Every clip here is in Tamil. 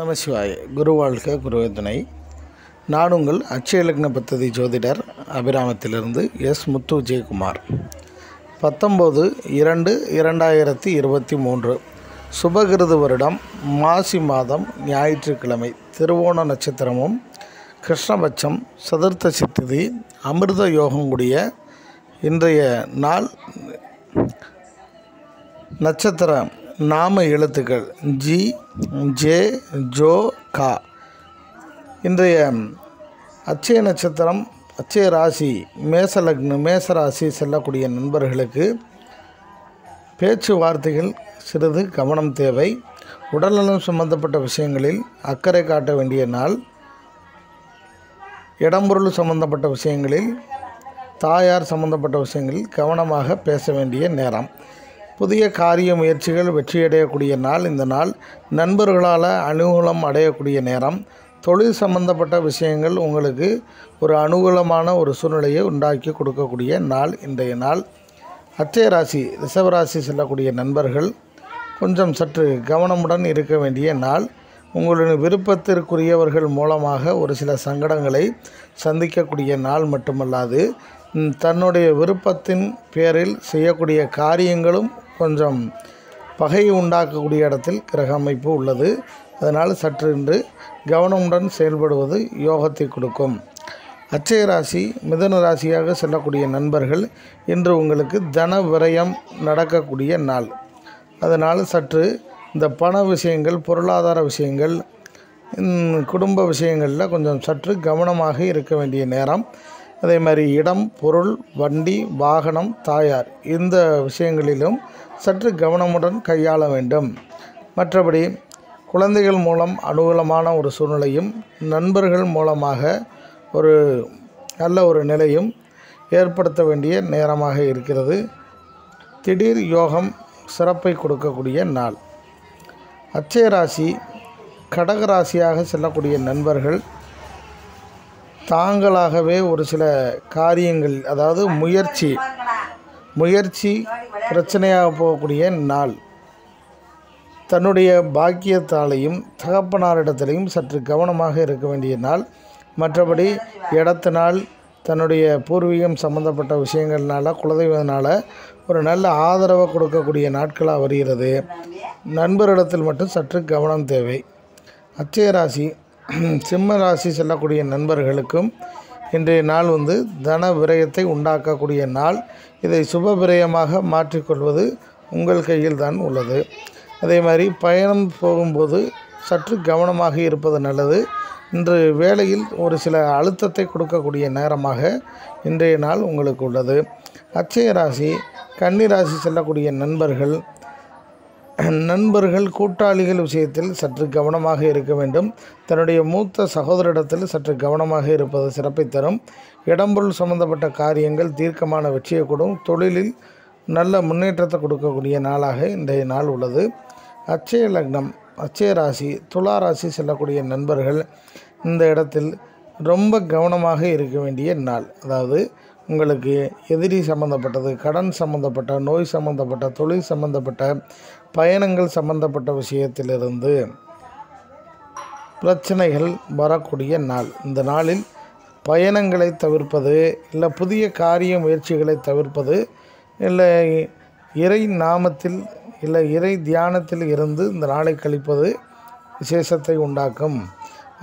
நமசிவாய. குரு வாழ்க குருவே நான் உங்கள் அச்சய பத்ததி ஜோதிடர் அபிராமத்திலிருந்து எஸ் முத்து விஜயகுமார் பத்தொம்போது இரண்டு இரண்டாயிரத்தி இருபத்தி மூன்று. சுபகிருது வருடம் மாசி மாதம் ஞாயிற்றுக்கிழமை திருவோண நட்சத்திரமும் கிருஷ்ணபட்சம் சதுர்த்த சித்திதி அமிர்த யோகம் கூடிய இன்றைய நாள் நட்சத்திரம் நாம எழுத்துக்கள் ஜி ஜே ஜோ கா. இன்றைய அச்சய நட்சத்திரம் அச்சய ராசி மேச லக்ன மேச ராசி செல்லக்கூடிய நண்பர்களுக்கு பேச்சுவார்த்தைகள் சிறிது கவனம் தேவை. உடல்நலம் சம்பந்தப்பட்ட விஷயங்களில் அக்கறை காட்ட வேண்டிய நாள். இடம்பொருள் சம்பந்தப்பட்ட விஷயங்களில் தாயார் சம்பந்தப்பட்ட விஷயங்களில் கவனமாக பேச வேண்டிய நேரம். புதிய காரிய முயற்சிகள் வெற்றியடையக்கூடிய நாள் இந்த நாள். நண்பர்களால் அனுகூலம் அடையக்கூடிய நேரம். தொழில் சம்பந்தப்பட்ட விஷயங்கள் உங்களுக்கு ஒரு அனுகூலமான ஒரு சூழ்நிலையை உண்டாக்கி கொடுக்கக்கூடிய நாள் இன்றைய நாள். அச்சய ராசி ரிஷபராசி செல்லக்கூடிய நண்பர்கள் கொஞ்சம் சற்று கவனமுடன் இருக்க வேண்டிய நாள். உங்களுடைய விருப்பத்திற்குரியவர்கள் மூலமாக ஒரு சில சங்கடங்களை சந்திக்கக்கூடிய நாள் மட்டுமல்லாது தன்னுடைய விருப்பத்தின் பேரில் செய்யக்கூடிய காரியங்களும் கொஞ்சம் பகையை உண்டாக்கக்கூடிய இடத்தில் கிரக அமைப்பு உள்ளது. அதனால் சற்று இன்று கவனமுடன் செயல்படுவது யோகத்தை கொடுக்கும். அச்சய ராசி மிதன ராசியாக செல்லக்கூடிய நண்பர்கள் இன்று உங்களுக்கு தன விரயம் நடக்கக்கூடிய நாள். அதனால் சற்று இந்த பண விஷயங்கள் பொருளாதார விஷயங்கள் குடும்ப விஷயங்களில் கொஞ்சம் சற்று கவனமாக இருக்க வேண்டிய நேரம். அதே மாதிரி இடம் பொருள் வண்டி வாகனம் தாயார் இந்த விஷயங்களிலும் சற்று கவனமுடன் கையாள வேண்டும். மற்றபடி குழந்தைகள் மூலம் அனுகூலமான ஒரு சூழ்நிலையும் நண்பர்கள் மூலமாக ஒரு நல்ல ஒரு நிலையும் ஏற்படுத்த வேண்டிய நேரமாக இருக்கிறது. திடீர் யோகம் சிறப்பை கொடுக்கக்கூடிய நாள். அச்சய ராசி கடக ராசியாக செல்லக்கூடிய நண்பர்கள் தாங்களாகவே ஒரு சில காரியங்கள் அதாவது முயற்சி முயற்சி பிரச்சனையாக போகக்கூடிய நாள். தன்னுடைய பாக்கியத்தாலையும் தகப்பனாரிடத்திலையும் சற்று கவனமாக இருக்க வேண்டிய நாள். மற்றபடி இடத்தினால் தன்னுடைய பூர்வீகம் சம்பந்தப்பட்ட விஷயங்கள்னால குலதெய்வத்தினால ஒரு நல்ல ஆதரவை கொடுக்கக்கூடிய நாட்களாக வருகிறது. நண்பரிடத்தில் மட்டும் சற்று கவனம் தேவை. அச்சய ராசி சிம்ம ராசி செல்லக்கூடிய நண்பர்களுக்கும் இன்றைய நாள் வந்து தன விரயத்தை உண்டாக்கக்கூடிய நாள். இதை சுப விரயமாக மாற்றிக்கொள்வது உங்கள் கையில் தான் உள்ளது. அதே மாதிரி பயணம் போகும்போது சற்று கவனமாக இருப்பது நல்லது. இன்று வேலையில் ஒரு சில அழுத்தத்தை கொடுக்கக்கூடிய நேரமாக இன்றைய நாள் உங்களுக்கு உள்ளது. அச்சய ராசி கன்னி ராசி செல்லக்கூடிய நண்பர்கள் நண்பர்கள் கூட்டாளிகள் விஷயத்தில் சற்று கவனமாக இருக்க வேண்டும். தன்னுடைய மூத்த சகோதரிடத்தில் சற்று கவனமாக இருப்பது சிறப்பை தரும். இடம்பொருள் சம்பந்தப்பட்ட காரியங்கள் தீர்க்கமான வெற்றியை கொடும் தொழிலில் நல்ல முன்னேற்றத்தை கொடுக்கக்கூடிய நாளாக இன்றைய நாள் உள்ளது. அச்சய லக்னம் அச்சய ராசி துலா ராசி செல்லக்கூடிய நண்பர்கள் இந்த இடத்தில் ரொம்ப கவனமாக இருக்க வேண்டிய நாள். அதாவது உங்களுக்கு எதிரி சம்மந்தப்பட்டது கடன் சம்மந்தப்பட்ட நோய் சம்மந்தப்பட்ட தொழில் சம்மந்தப்பட்ட பயணங்கள் சம்மந்தப்பட்ட விஷயத்திலிருந்து பிரச்சனைகள் வரக்கூடிய நாள். இந்த நாளில் பயணங்களை தவிர்ப்பது இல்லை புதிய காரிய முயற்சிகளை தவிர்ப்பது இல்லை இறை நாமத்தில் இல்லை இறை தியானத்தில் இருந்து இந்த நாளை கழிப்பது விசேஷத்தை உண்டாக்கும்.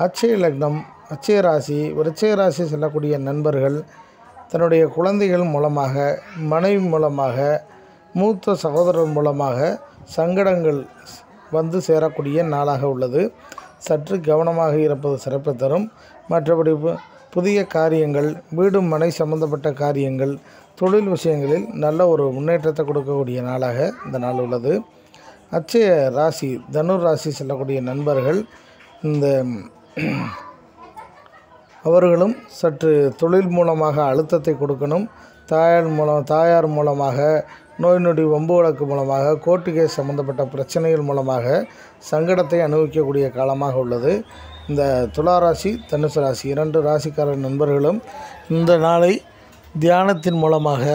அச்சய லக்னம் அச்சய ராசி விருச்சய ராசி செல்லக்கூடிய நண்பர்கள் தன்னுடைய குழந்தைகள் மூலமாக மனைவி மூலமாக மூத்த சகோதரர் மூலமாக சங்கடங்கள் வந்து சேரக்கூடிய நாளாக உள்ளது. சற்று கவனமாக இருப்பது சிறப்பு தரும். மற்றபடி பு- புதிய காரியங்கள் வீடு மனை சம்பந்தப்பட்ட காரியங்கள் தொழில் விஷயங்களில் நல்ல ஒரு முன்னேற்றத்தை கொடுக்கக்கூடிய நாளாக இந்த நாள் உள்ளது. அச்சய ராசி தனுர் ராசி செல்லக்கூடிய நண்பர்கள் இந்த அவர்களும் சற்று தொழில் மூலமாக அழுத்தத்தை கொடுக்கணும். தாயார் மூலம் தாயார் மூலமாக நோய் நொடி வம்பு வழக்கு மூலமாக கோர்ட்டு கேஸ் சம்மந்தப்பட்ட பிரச்சனைகள் மூலமாக சங்கடத்தை அனுபவிக்கக்கூடிய காலமாக உள்ளது. இந்த துலா ராசி தனுசு ராசி இரண்டு ராசிக்கார நண்பர்களும் இந்த நாளை தியானத்தின் மூலமாக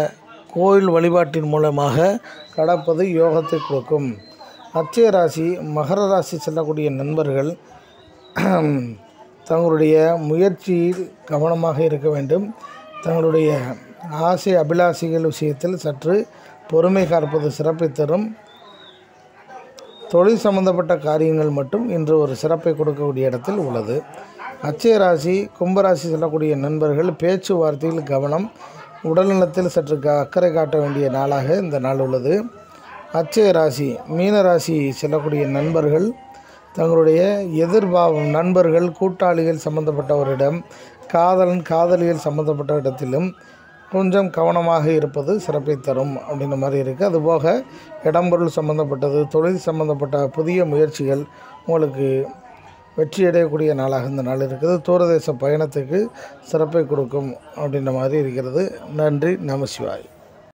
கோயில் வழிபாட்டின் மூலமாக கடப்பது யோகத்தை கொடுக்கும். அச்சய ராசி மகர ராசி செல்லக்கூடிய நண்பர்கள் தங்களுடைய முயற்சியில் கவனமாக இருக்க வேண்டும். தங்களுடைய ஆசை அபிலாஷைகள் விஷயத்தில் சற்று பொறுமை காப்பது சிறப்பை தரும். தொழில் சம்பந்தப்பட்ட காரியங்கள் மட்டும் இன்று ஒரு சிறப்பை கொடுக்கக்கூடிய இடத்தில் உள்ளது. அச்சய ராசி கும்பராசி செல்லக்கூடிய நண்பர்கள் பேச்சுவார்த்தையில் கவனம் உடல்நலத்தில் சற்று க அக்கறை காட்ட வேண்டிய நாளாக இந்த நாள் உள்ளது. அச்சய ராசி மீன ராசி செல்லக்கூடிய நண்பர்கள் தங்களுடைய எதிர்பாவம் நண்பர்கள் கூட்டாளிகள் சம்பந்தப்பட்டவரிடம் காதலன் காதலிகள் சம்பந்தப்பட்ட இடத்திலும் கொஞ்சம் கவனமாக இருப்பது சிறப்பை தரும் அப்படின்ற மாதிரி இருக்குது அதுபோக இடம்பொருள் சம்மந்தப்பட்டது தொழில் சம்மந்தப்பட்ட புதிய முயற்சிகள் உங்களுக்கு வெற்றி அடையக்கூடிய நாளாக இந்த நாள் இருக்குது. தூரதேச பயணத்துக்கு சிறப்பை கொடுக்கும் அப்படின்ற மாதிரி இருக்கிறது. நன்றி நமசிவாய்